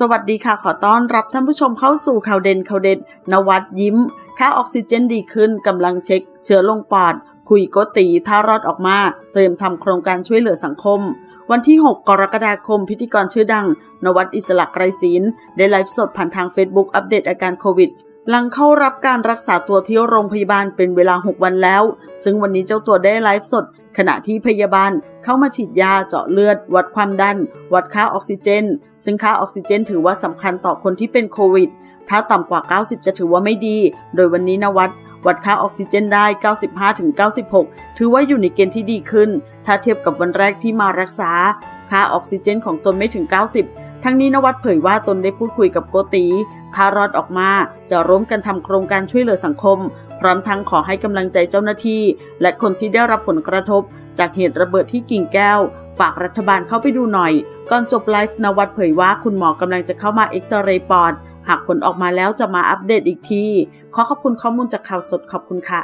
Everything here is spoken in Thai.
สวัสดีค่ะขอต้อนรับท่านผู้ชมเข้าสู่ข่าวเด่นข่าวเด็ด นวัดยิ้ม ค่าออกซิเจนดีขึ้นกำลังเช็ค เชื้อลงปอด คุยโกตีถ้ารอดออกมา เตรียมทำโครงการช่วยเหลือสังคม วันที่ 6 กรกฎาคมพิธีกรชื่อดัง นวัดอิสระไกรศิลได้ไลฟ์สดผ่านทาง Facebook อัปเดตอาการโควิดหลังเข้ารับการรักษาตัวที่โรงพยาบาลเป็นเวลา 6 วันแล้ว ซึ่งวันนี้เจ้าตัวได้ไลฟ์สด ขณะที่พยาบาลเข้ามาฉีดยาเจาะเลือด วัดความดัน วัดค่าออกซิเจน ซึ่งค่าออกซิเจน ถือว่าสำคัญต่อคนที่เป็นโควิด ถ้าต่ำกว่า 90 จะถือว่าไม่ดี โดยวันนี้นวัดวัดค่าออกซิเจนได้ 95-96 ถือว่าอยู่ในเกณฑ์ที่ดีขึ้น ถ้าเทียบกับวันแรกที่มารักษา ค่าออกซิเจนของตนไม่ถึง 90 ทั้งนี้นวัดเผยว่าตนได้พูดคุยกับโกตี ถ้ารอดออกมาจะร่วมกันทำโครงการช่วยเหลือสังคม พร้อมทั้งขอให้กำลังใจเจ้าหน้าที่ และคนที่ได้รับผลกระทบ จากเหตุระเบิดที่กิ่งแก้ว ฝากรัฐบาลเข้าไปดูหน่อย ก่อนจบไลฟ์นวัดเผยว่าคุณหมอกำลังจะเข้ามาเอ็กซเรย์ปอด หากผลออกมาแล้วจะมาอัปเดตอีกที ขอขอบคุณข้อมูลจากข่าวสดขอบคุณค่ะ